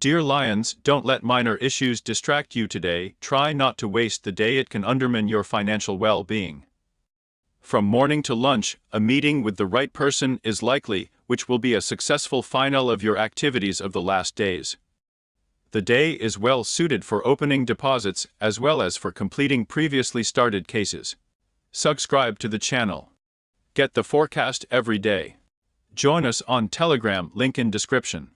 Dear Lions, don't let minor issues distract you today. Try not to waste the day, it can undermine your financial well being. From morning to lunch, a meeting with the right person is likely, which will be a successful final of your activities of the last days. The day is well suited for opening deposits as well as for completing previously started cases. Subscribe to the channel. Get the forecast every day. Join us on Telegram, link in description.